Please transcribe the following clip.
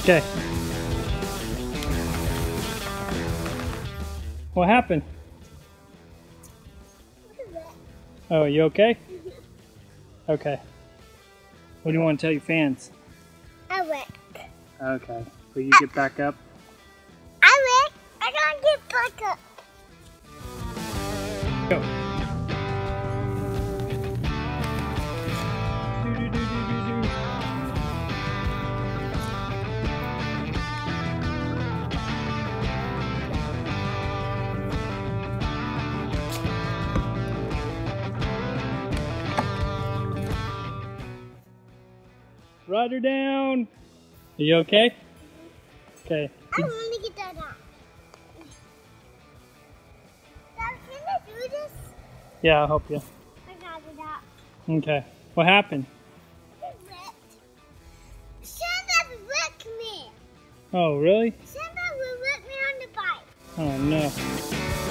Okay. What happened? Oh, you okay? Okay. What do you want to tell your fans? I went. Okay. Will you get back up? I went. I gotta get back up. Go. Ride her down. Are you okay? Okay. I want to get that out. Dad, can I do this? Yeah, I'll help you. I got it out. Okay. What happened? It's wet. Santa wrecked me. Oh, really? Santa will wreck me on the bike. Oh, no.